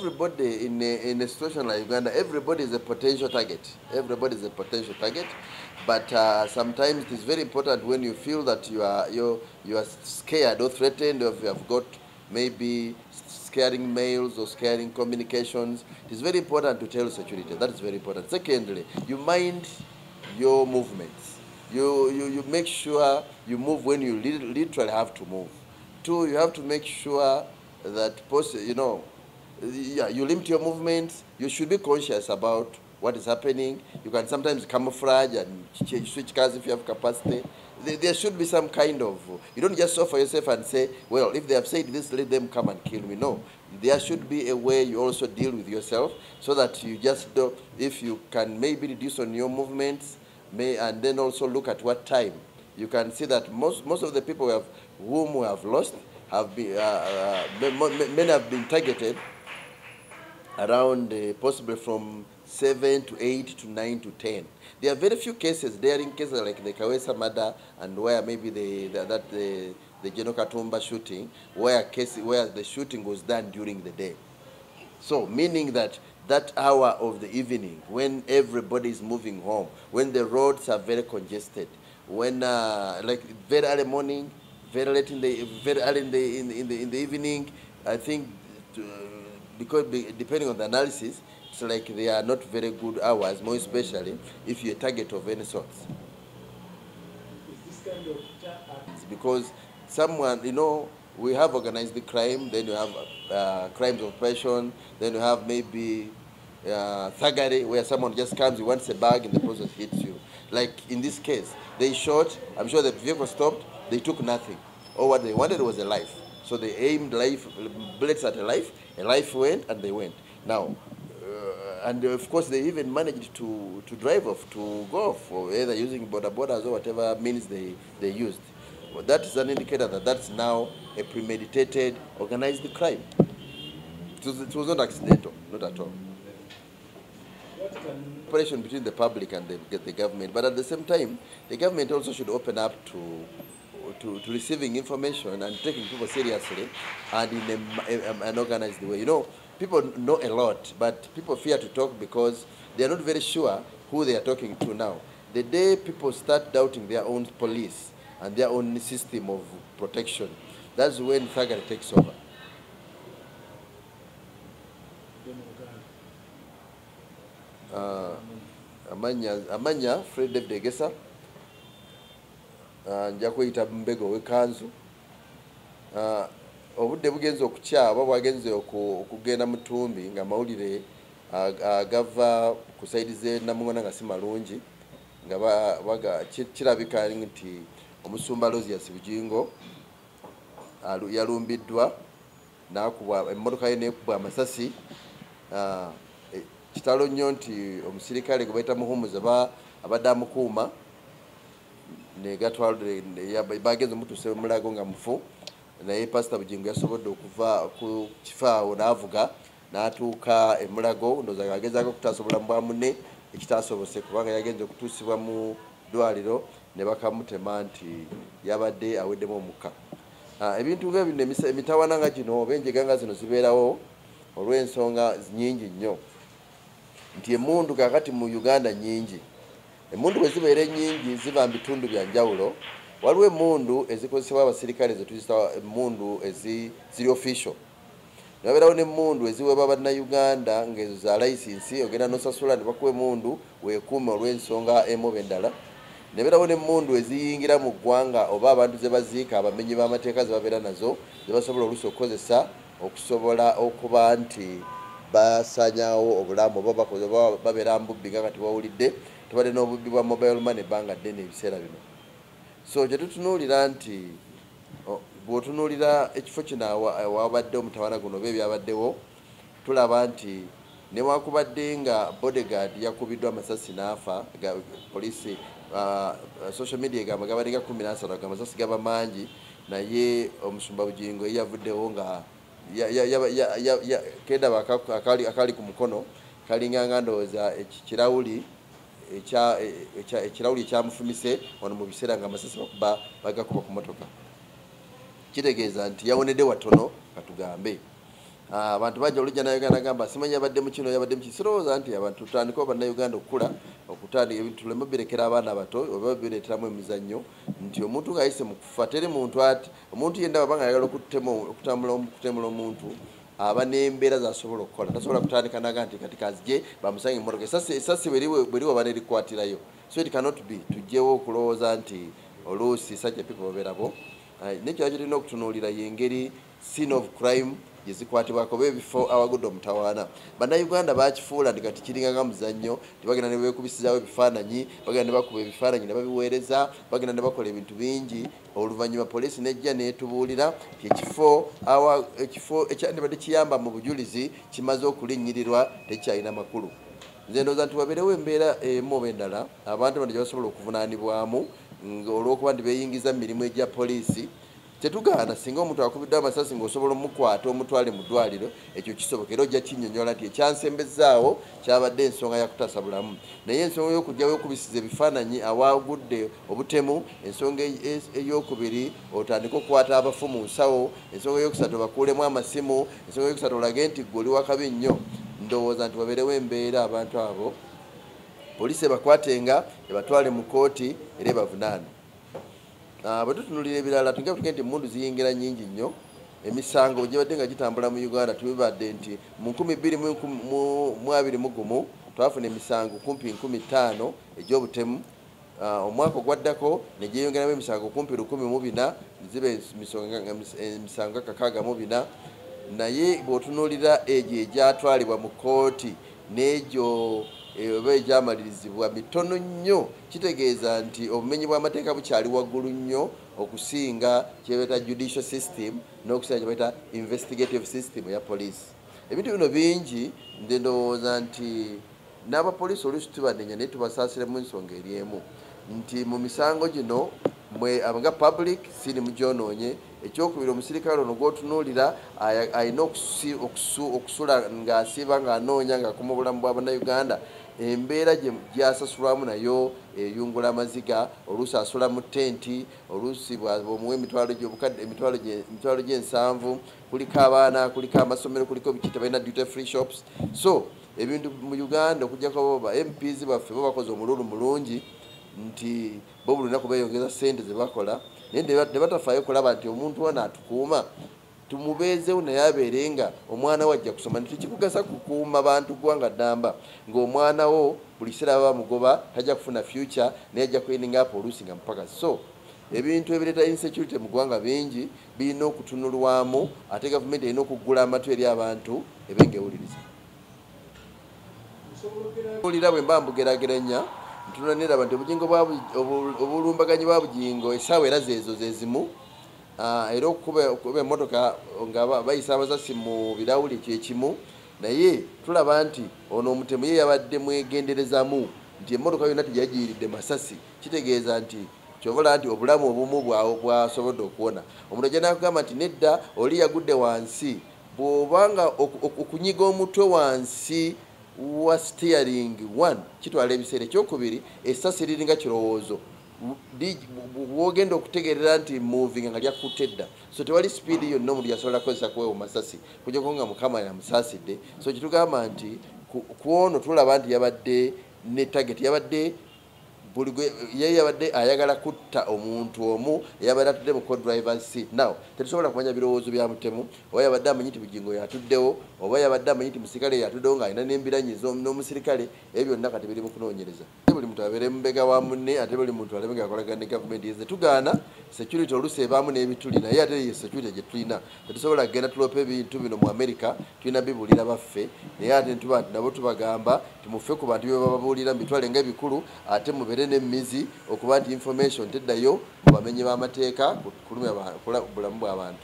Everybody in a, in a situation like Uganda, everybody is a potential target. Everybody is a potential target. But uh, sometimes it is very important when you feel that you are, you you are scared or threatened, or you have got maybe scaring mails or scaring communications. It is very important to tell security. That is very important. Secondly, you mind your movements. You, you, you make sure you move when you lit- literally have to move. Two, you have to make sure that, you know, yeah, you limit your movements. You should be conscious about what is happening. You can sometimes camouflage and ch- switch cars if you have capacity. There, should be some kind of. You don't just offer yourself and say, "Well, if they have said this, let them come and kill me." No, there should be a way you also deal with yourself, so that you just do. If you can maybe reduce on your movements, may and then also look at what time. You can see that most most of the people we have, whom we have lost have been uh, uh, have been targeted around uh, possibly from 7 to 8 to 9 to 10. There are very few cases, there in cases like the Kaweesi murder and where maybe the, the that the, the Geno Katumba shooting, where case, where the shooting was done during the day. So, meaning that that hour of the evening, when everybody is moving home, when the roads are very congested, when uh, like very early morning, very late in the very early in the in, in the in the evening, I think uh, because depending on the analysis, it's like they are not very good hours, more especially if you're a target of any sort. Is this kind of It's because someone, you know, we have organized the crime, then you have uh, crimes of passion, then you have maybe uh, thuggery, where someone just comes, he wants a bag, in the process hits you. Like in this case, they shot, I'm sure the vehicle stopped, they took nothing. All what they wanted was a life. So they aimed life, bullets at a life, a life went, and they went. Now, uh, and of course they even managed to, to drive off, to go off, or either using border borders or whatever means they, they used. Well, that is an indicator that that's now a premeditated, organized crime. It was, it was not accidental, not at all. Cooperation between the public and the, the government, but at the same time, the government also should open up to, to, to receiving information and taking people seriously and in a, a- an organized way. You know, people know a lot, but people fear to talk because they are not very sure who they are talking to now. The day people start doubting their own police and their own system of protection, that's when thuggery takes over. Uh, amanya amanya fred david egesa nja kweyita mbega ow'ekanzu uh, obudde bugenze okukya oba bwagenze oku- okugenda mu ttumbi nga mawulire ag- agava ku saidi ze namuŋona nga si malungi nga kirabika nti omusumba losias bujingo alu- yalumbiddwa emmotoka ye nekubwa amasasi. Ah, eh, kitalo nnyo nti omusirikale gwe bayita muhumuza ba abadde amukuuma bagenze mutuse mulago nga mufu naye pasita bugingo yasobodde okuva ku kifo awo n'avuga n'atuuka emulago ndooza agezaako okutaasa obulamu bwa munne ekitasobose kubanga yagenze okutuusibwa mu ddwaliro ne bakamutema nti yabadde aweddemu omukka. Ebintu nga bino emitawana nga gino oba enjega nga zino zibeerawo olw'ensonga nyingi nnyo. Nti emundu kakati mu uganda nyingi emundu bwe zibeera ennyingi ziva mu bitundu bya njawulo waliwo emundu ezikozesebwa abasirikale zetuyisa emundu ezi ziri official. Nabeerawo nemundu eziweebwa bannayuganda ngaezo za licensi ogenda nosasula ne bakuwa emundu weekuume olw'ensonga emu oba endala. Nebeerawo nemundu eziyingira mu ggwanga oba abantu ze baziika abamenyi b'amateeka ze babeera nazo ze basobola oluusi okukozesa okusobola okuba nti basanyawo obulamu oba babeera mbubbi nga kati bawulidde tubadde n'obubbi bwa mobile money ebbanga ddene ebiseera bino. So kyetutunuulira nti bw'otunuulira ekifo kino awa- awabadde omutawana guno oba ebyabaddewo tulaba nti newakubadde nga bodyguard yakubiddwa amasasi n'afa ah, social media egamba gabadde ga kumi nasatu ga amasasi gaba mangi naye omusumba bugingo ye yavuddewo nga aka- akali ku mukono kalinganga ndowooza eki- kirawuli ekya- ekya- ekirawuli ekyamufumise wano mu biseera nga amasasi bakuba bagakuba ku motoka kitegeeza nti yawonedde watono katugambe Ah, abantu bajja olujja nayuganda agamba simanyi yabadde mu kino yabadde mu kisirowooza nti abantu tutandika bannayuganda okukula okutandika ebintu tuleme birekera abaana bato oba bireeteramu emizannyo nti omuntu ng'ayise mu kufa teri muntu ati omuntu yenna baba nga ayagala okutema- okutamula okutemula omuntu aba n'embeera zasobola okukola. Tasobola kutandika naga nti kati kazije bamusange emmotoka esasi esasi bweriwoba nerikwatirayo so it cannot be. Tugjewo okulowooza nti oluusi such a people babeerabo nekyala kirina okutunuulira yengeri scene of crime gyezikwatibwako oba ebifo awagudde omutawaana. Bannayuganda bakifuula nti kati kiringanga muzannyo tibagenda ne beekubisizaawo ebifaananyi bagenda ne bakuba ebifaananyi ne babiweereza bagenda ne bakola ebintu bingi. Oluvannyuma poliisi nejja netubuulira ti ekifo ekyandibadde kiyamba mu bujulizi kimaze okulinnyirirwa tekyalina makulu. Nze ndowooza nti wabeerewo embeera emu oba endala abantu bano gye basobola okuvunaanibwamu nga olw'okuba nti beeyingiza mu mirimu egya poliisi tetugaana singa omuntu akubiddwa amasasi ng'osobola omukwata omutwale mu ddwaliro ekyo kisoboka. Era ojja kinnyonnyola nti ekyansembezaawo kyabadde ensonga ya kutasa bulamu. Naye ensonga y'okujjawo okubisiza ebifaananyi awagudde obutemu ensonga eyokubiri otandike okukwata abafu mu nsawo ensonga eyokusatu bakuulemu amasimu ensonga eyokusatu olage nti gwe oli wakabi nnyo ndowooza nti wabeerewo embeera abantu abo. Poliisi ebakwatenga ebatwale mu kooti era ebavunaane. Ah, bwe tutunulira ebirala tuga tuge nti emundu ziyingira nyingi nnyo. Emisango gibadde nga gitambula mu uganda tubibadde nti mu 2021 twafuna emisango kumpi 5 egy'obutemu. Ah, omwaka ogwaddako negyeyongeramu emisango kumpi 14 ziba emisango kakaaga mu bina. Naye bw'otunuulira egyo egyatwalibwa mu kooti n'egyo oba egyamalirizibwa mitono nnyo. Kitegeeza nti obumenyi bw'amateeka bukyali waggulu nnyo okusinga kyebeeta judicial system n'okusinga kyebaita investigative system eya poliisi ebintu bino bingi nze ndowooza nti n'abapoliisi oluusi tubanenya naye tubasaasiremu ensonga eri emu. Nti mu misango gino mwe nga public siri mugyonoonye ekyokubiri omusirikale ono gwotunuulira okusu- okusula ng'asiiba ng'anoonya ng'akuma obulamu bwa bannayuganda embeera gyasasulwamu nayo eyungula amaziga oluusi asula mu tenti oluusi bw'omuwa emitwalo gy'ensanvu kuliko abaana kuliko amasomero kuliko biki tebalina duty free shops. So ebintu mu uganda okugjako ba mps baffe bo bakoze omululu mulungi nti bo buli lunaku beeyongeza sente zebakola naye ne ba- ne batafaayo kulaba nti omuntu ono atukuuma tumubeezewo naye abeere nga omwana we ajja kusoma. Ntikikugasa kukuuma bantu gwanga ddamba ng'omwana wo buli kiseera baba bamugoba tajja kufuna future naye ajja kweninga apa oluusi nga mupaka so. Ebintu ebireeta insecurity mu ggwanga bingi birina okutunulwamu ate gavumenti erina okuggula amatu eri abantu ebengewuliriza. Nsobola okera owulira bwe mba mbugerageranya ntuna neraba nti obugingo bwa bu- obu- obulumbaganyi bwa bugingo essaawa era zeezo zezimu era okukuba emmotoka nga ba- bayisa abasasi mu birawuli kyekimu naye tulaba nti ono omutemu ye yabadde mwegenderezamu nti emmotoka yonna teyagiyiridde masasi. Kitegeeza nti kyobola nti obulamu obumu bwawe bwasobodde okuwona. Omuntu ajja nakugamba nti nedda oli yagudde wansi. Bw'obanga oku- oku- okunyiga omutwe wansi wa steering one kitwala ebiseera ekyokubiri essasi liringa kirowoozo Bwogenda okutegerera nti moving nga lyakutte dda. So tewali speed yonna omuntu yasobola kukozesa kuwewa masasi kujjako nga mukama yamusaasidde so kitugamba nti ku ono tulaba nti yabadde ne target yabadde buli gwe ye yabadde ayagala kutta omuntu omu eyabadde atudde mu co-drivers seat. Now tetusobola kumanya birowoozo bya mutemu oba yabadde amanyi nti bugingo yatuddewo oba yabadde amanyi nti musirikale yatuddewo ng'alina n'embiranyi n'omusirikale ebyo byonna kati biri mu kunoonyereza. Ate buli muntu abeere mubega wa munne ate buli muntu aleme ngaakolagana ne gavumenti yeze tugaana security oluusi ebaamu n'ebituli naye ate ye security gye tulina. Tetusobola kugenda tulopa ebintu bino mu america tulina bibulira baffe naye ate nabo tubagamba timufe ku bantu bye bababuulira mbitwale ng'ebikulu ate mubeere n'emmizi okuba nti information teddayo mu bamenyi b'amateeka ku- kulumya bulamu bw'abantu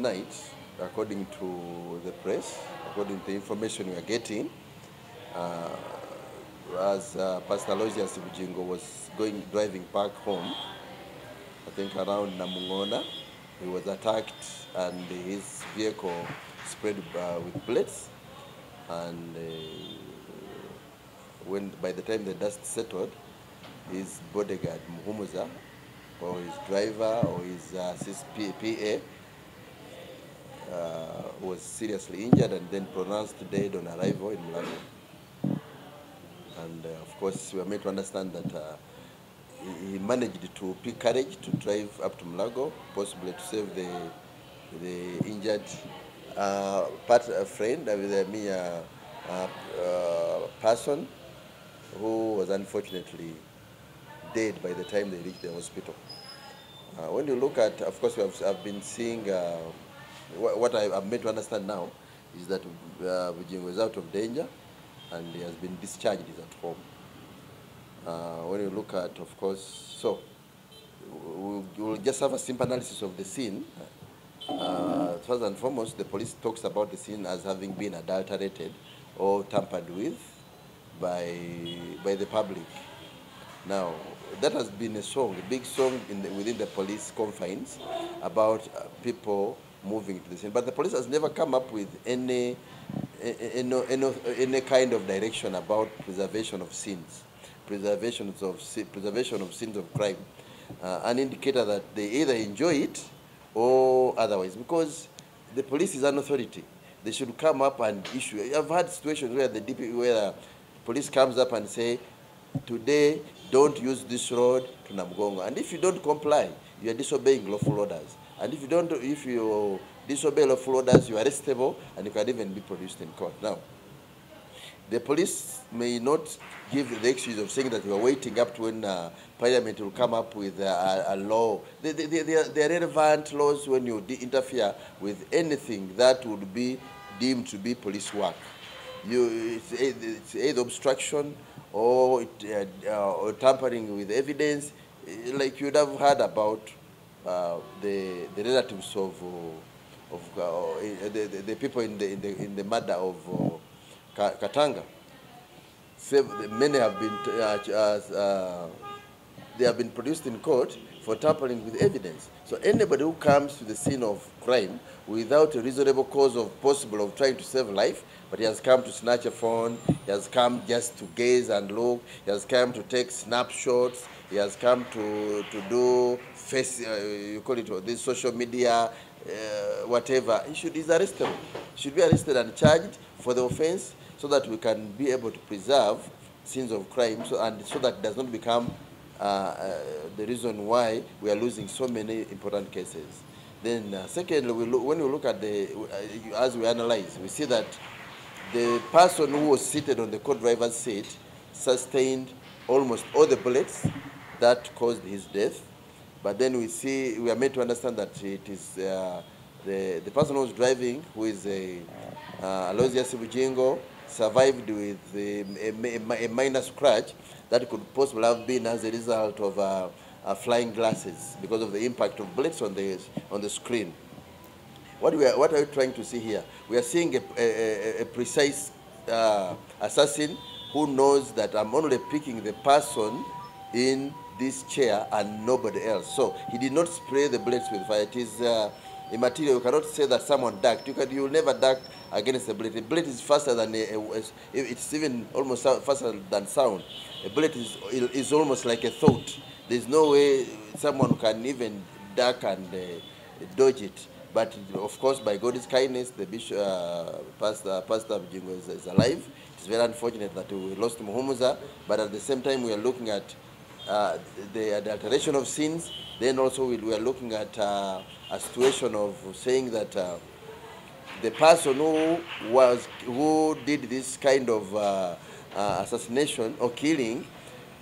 night, according to the press, according to the information we are getting, uh, as uh, Pastor Aloysius Bujingo was going driving back home, I think around Namungona, he was attacked and his vehicle spread uh, with bullets. And uh, when by the time the dust settled, his bodyguard Muhumuza, or his driver, or his uh, PA, was seriously injured and then pronounced dead on arrival in Mulago. And uh, of course, we are made to understand that uh, he, managed to pick courage to drive up to Mulago, possibly to save the the injured uh, part, a friend, uh, with me, uh, uh, uh, person who was unfortunately dead by the time they reached the hospital. Uh, when you look at, of course, we have, I've been seeing, uh, what, I, I've made to understand now is that uh, Bujingo is out of danger and he has been discharged, he's at home. Uh, when you look at, of course, so we'll, we'll just have a simple analysis of the scene. Uh, first and foremost, the police talks about the scene as having been adulterated or tampered with by, by the public. Now, that has been a song, a big song in the, within the police confines about uh, people moving to the scene. But the police has never come up with any, eh, eh, any, any, eh, any kind of direction about preservation of scenes, preservation of, preservation of scenes of crime. Uh, an indicator that they either enjoy it or otherwise, because the police is an authority. They should come up and issue. I've had situations where the DP, where the police comes up and say, today don't use this road to Namugongo. And if you don't comply, you are disobeying lawful orders. And if you don't, if you disobey lawful orders, you are arrestable and you can even be produced in court. Now, the police may not give the excuse of saying that we are waiting up to when uh, Parliament will come up with a, a, a law. They are, relevant laws when you interfere with anything that would be deemed to be police work. You, it's, it's either obstruction or, it, uh, uh, or tampering with evidence, eh, like you'd have heard about uh, the, the relatives of, uh, of uh, eh, the, the, the people in the, in the, in the murder of uh, Katanga. Many have been, they have been produced in court for tampering with evidence. So anybody who comes to the scene of crime without a reasonable cause of possible of trying to save life, but he has come to snatch a phone, he has come just to gaze and look, he has come to take snapshots, he has come to, to do face, uh, you call it this social media, uh, whatever, he should, he's arrestable. He should be arrested and charged for the offense so that we can be able to preserve scenes of crime so, and so that it does not become the reason why we are losing so many important cases. Then, uh, secondly, we look, when we look at the, uh, as we analyze, we see that the person who was seated on the co-driver's seat sustained almost all the bullets that caused his death. But then we see, we are made to understand that it is uh, the, the person who was driving, who is a uh, Aloysius Bujingo, survived with a, a, minor scratch that could possibly have been as a result of uh, uh, flying glasses because of the impact of bullets on the, on the screen. What, we are, what are we trying to see here? We are seeing a, a, a- a precise uh, assassin who knows that I'm only picking the person in this chair and nobody else. So he did not spray the bullets with fire. It is uh, a material. You cannot say that someone ducked. You, can, you will never duck against a bullet. A bullet is faster than a, a- it's even almost faster than sound. A bullet is, is almost like a thought. There's no way someone can even duck and uh, dodge it. But of course, by God's kindness, the bishop, uh, Pastor, Pastor Bujingo is, is alive. It's very unfortunate that we lost Muhumuza, but at the same time, we are looking at uh, the adulteration of sins. Then also, we, we are looking at uh, a situation of saying that uh, the person who was who did this kind of uh, uh, assassination or killing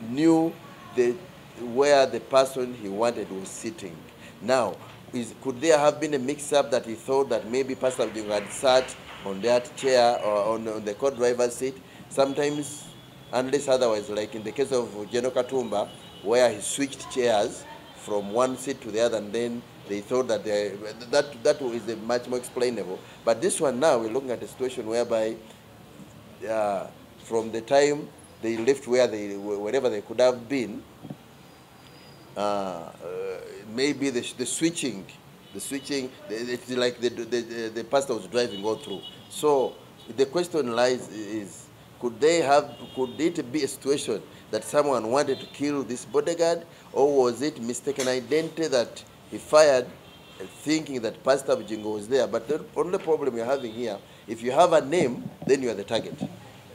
knew the where the person he wanted was sitting. Now, is, could there have been a mix-up that he thought that maybe Pastor Bujingo had sat on that chair or on, on the co-driver's seat? Sometimes, unless otherwise, like in the case of Geno Katumba, where he switched chairs from one seat to the other, and then they thought that they, that that is much more explainable. But this one now, we're looking at a situation whereby uh, from the time they left where they wherever they could have been. Uh, uh, maybe the, the switching, the switching, it's like the, the, the, the pastor was driving all through. So the question lies is, could they have, could it be a situation that someone wanted to kill this bodyguard, or was it mistaken identity that he fired, uh, thinking that Pastor Bujingo was there? But the only problem you're having here, if you have a name, then you are the target.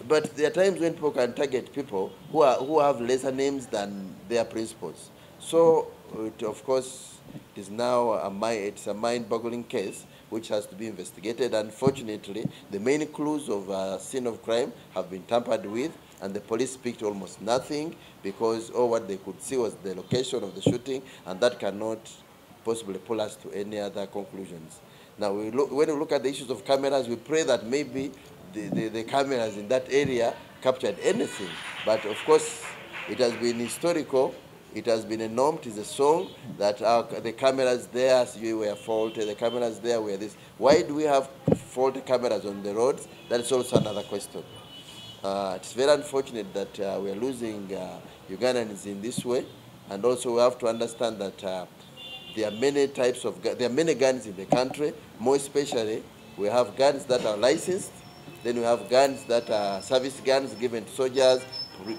But there are times when people can target people who, are, who have lesser names than their principals. So, it, of course, it is now a, mi- it's a mind-boggling case which has to be investigated. Unfortunately, the main clues of a scene of crime have been tampered with, and the police picked almost nothing because all what they could see was the location of the shooting, and that cannot possibly pull us to any other conclusions. Now, we look, when we look at the issues of cameras, we pray that maybe the, the, the cameras in that area captured anything. But of course, it has been historical. It has been a norm. It is a song that our, the cameras there you were faulty. The cameras there were this. Why do we have faulty cameras on the roads? That is also another question. Uh, it's very unfortunate that uh, we are losing uh, Ugandans in this way, and also we have to understand that uh, there are many types of gu- there are many guns in the country. More especially, we have guns that are licensed. Then we have guns that are service guns given to soldiers,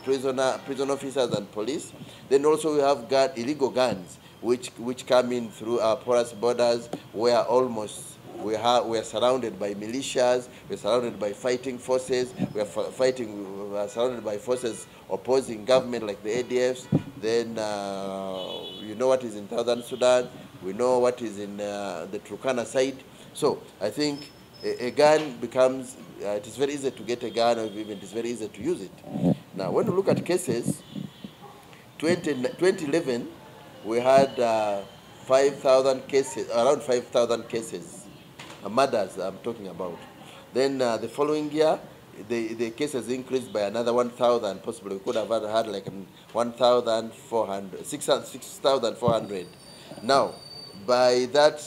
prisoner, prison officers, and police. Then also we have gun, illegal guns, which which come in through our porous borders, where almost we, have, we are surrounded by militias, we are surrounded by fighting forces, we are fi- fighting, we are surrounded by forces opposing government like the ADFs. Then uh, you know what is in Southern Sudan, we know what is in uh, the Turkana side. So I think a, a gun becomes, uh, it is very easy to get a gun, or even it is very easy to use it. Now, when you look at cases, 20, 2011, we had uh, 5,000 cases, around 5,000 cases, uh, murders I'm talking about. Then uh, the following year, the, the cases increased by another 1,000, possibly we could have had, had like um, 1,400, 6,400. Now, by that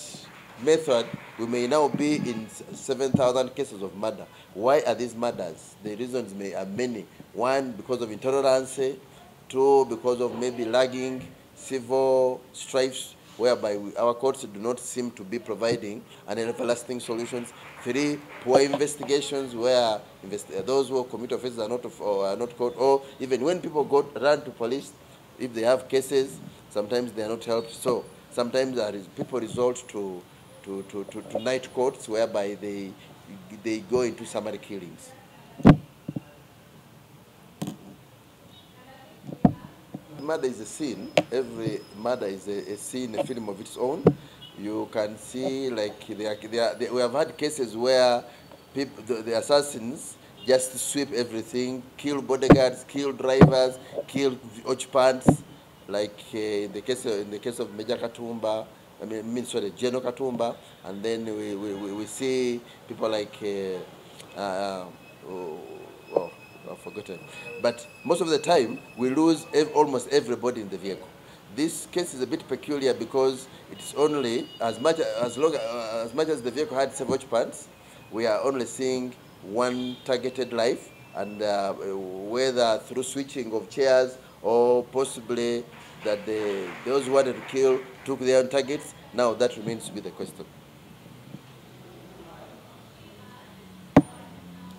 method, we may now be in 7,000 cases of murder. Why are these murders? The reasons may are many. One, because of intolerance. Two, because of maybe lagging civil strifes whereby we, our courts do not seem to be providing an everlasting solutions. Three, poor investigations where invest- uh, those who commit offenses are not, of, or are not caught, or even when people go run to police, if they have cases, sometimes they are not helped. So sometimes people resort to, to, to, to, to night courts whereby they, they go into summary killings. Murder is a scene. Every murder is a, a scene, a film of its own. You can see, like, there, are- there, are- there, we have had cases where people, the, the assassins just sweep everything, kill bodyguards, kill drivers, kill occupants, like uh, in the case of, in the case of Major Katumba. I mean, mean, sorry, General Katumba, and then we, we, we, see people like uh, uh, I've forgotten. But most of the time, we lose ev- almost everybody in the vehicle. This case is a bit peculiar because it's only as much as long uh, as much as the vehicle had several occupants, we are only seeing one targeted life, and uh, whether through switching of chairs or possibly that the, those who wanted to kill took their own targets. Now that remains to be the question.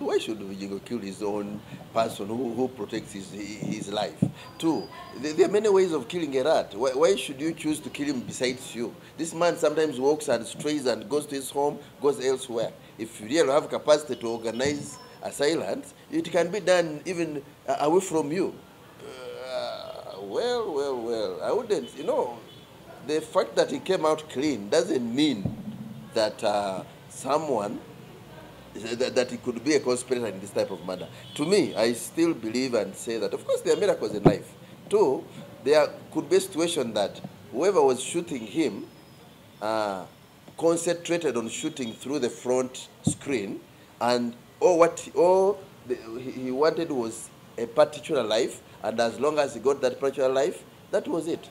Why should Bujingo kill his own person who, who protects his, his life? Two, there, are many ways of killing a rat. Why, why should you choose to kill him besides you? This man sometimes walks and strays and goes to his home, goes elsewhere. If you really have capacity to organize a silence, it can be done even uh, away from you. Uh, well, well, well, I wouldn't, you know, the fact that he came out clean doesn't mean that uh, someone that, that it could be a conspirator in this type of murder. To me, I still believe and say that, of course, there are miracles in life. Two, there could be a situation that whoever was shooting him uh, concentrated on shooting through the front screen, and all what all the, he he wanted was a particular life, and as long as he got that particular life, that was it.